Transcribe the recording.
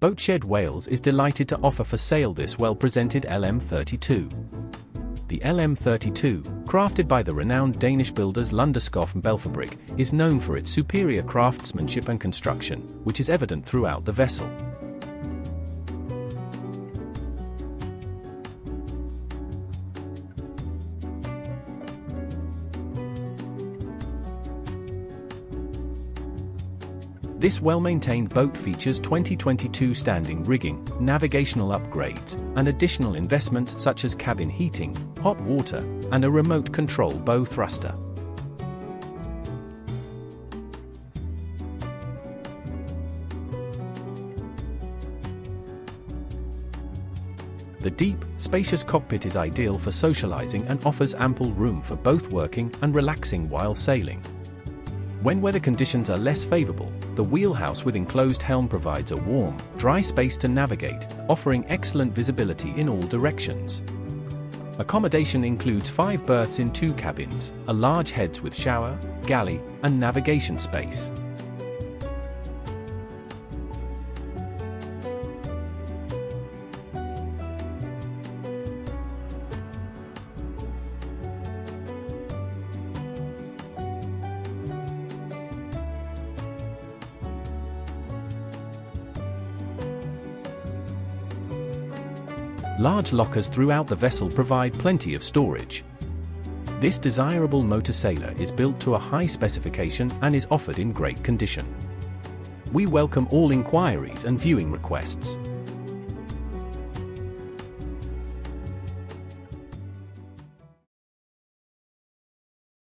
Boatshed Wales is delighted to offer for sale this well-presented LM32. The LM32, crafted by the renowned Danish builders Lunderskov Møbelfabrik, is known for its superior craftsmanship and construction, which is evident throughout the vessel. This well-maintained boat features 2022 standing rigging, navigational upgrades, and additional investments such as cabin heating, hot water, and a remote control bow thruster. The deep, spacious cockpit is ideal for socializing and offers ample room for both working and relaxing while sailing. When weather conditions are less favorable, the wheelhouse with enclosed helm provides a warm, dry space to navigate, offering excellent visibility in all directions. Accommodation includes five berths in two cabins, a large heads with shower, galley, and navigation space. Large lockers throughout the vessel provide plenty of storage. This desirable motor sailor is built to a high specification and is offered in great condition. We welcome all inquiries and viewing requests.